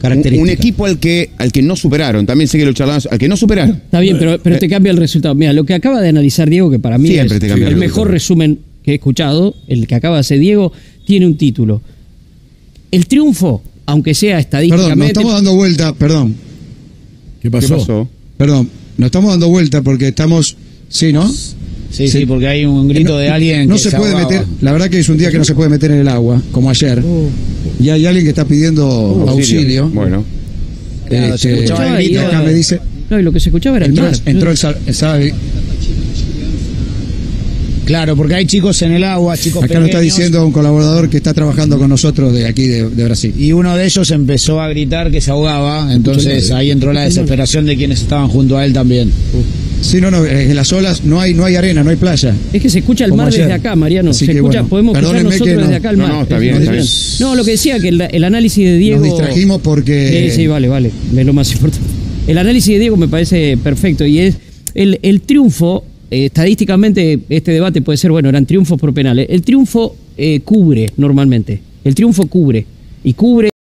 características. un equipo al que, al que no superaron. También sé que lo charlamos, al que no superaron. Está bien, pero, pero te cambia el resultado. Mira, lo que acaba de analizar Diego, que para mí Siempre es el el mejor resumen que he escuchado, el que acaba de hacer Diego, tiene un título. El triunfo, aunque sea Perdón, nos estadísticamente. estamos dando vuelta, perdón, ¿Qué ¿Qué pasó? pasó? perdón, nos estamos dando vuelta porque estamos, sí, ¿no? Sí, sí, porque hay un grito de alguien No que se se puede meter, la verdad que es un día que no se puede meter en el agua, como ayer. Y hay alguien que está pidiendo auxilio. Bueno. Claro, se Este, escuchaba el y grito acá me dice, No, y lo que se escuchaba era el mar. entró el, sal- el. Claro, porque hay chicos en el agua, chicos Acá nos está pequeños, diciendo un colaborador que está trabajando con nosotros de aquí de, de Brasil. Y uno de ellos empezó a gritar que se ahogaba, entonces ahí entró la desesperación de quienes estaban junto a él también. Sí, no, no, en las olas no hay, no hay arena, no hay playa. Es que se escucha el Como mar ayer. desde acá, Mariano. Así se que, escucha, bueno, podemos escuchar nosotros que no- desde acá el no, mar. no, está Es bien, muy está bien. No, lo que decía que el, el análisis de Diego. Nos distrajimos porque... Sí, sí, vale, vale. Es lo más importante. El análisis de Diego me parece perfecto y es el, el triunfo. eh, estadísticamente, este debate puede ser, bueno, eran triunfos por penales. El triunfo eh, cubre normalmente. El triunfo cubre. Y cubre